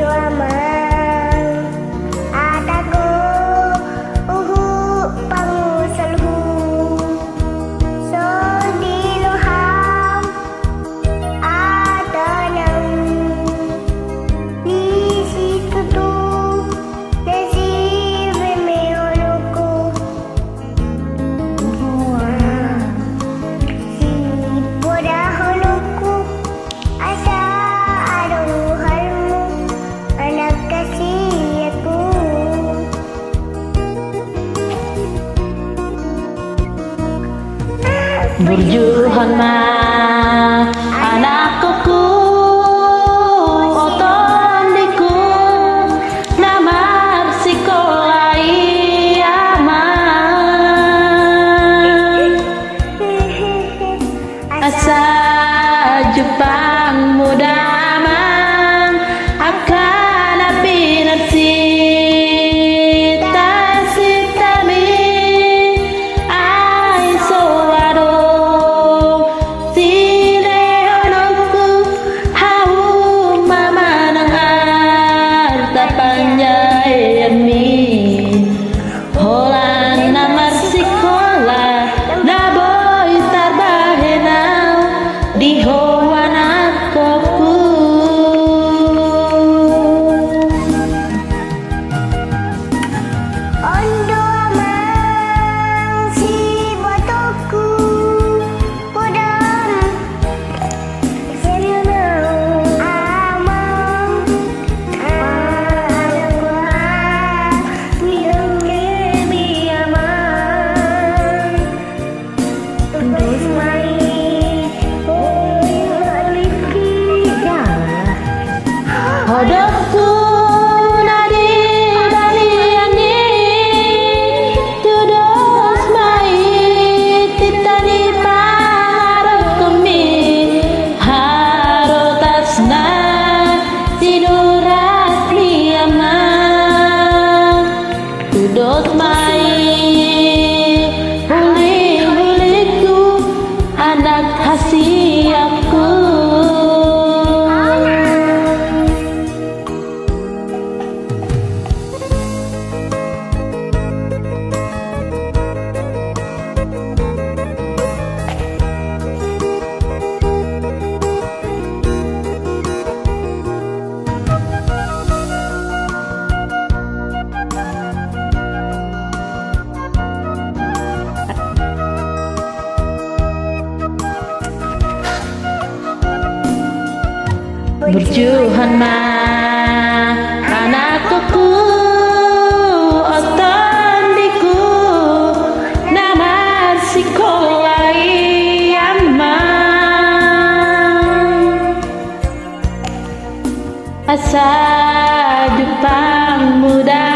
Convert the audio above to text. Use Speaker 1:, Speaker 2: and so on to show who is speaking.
Speaker 1: You are my
Speaker 2: Burjuhon mah Berjuhan mah anakku otandiku nama si ama asa Jepang muda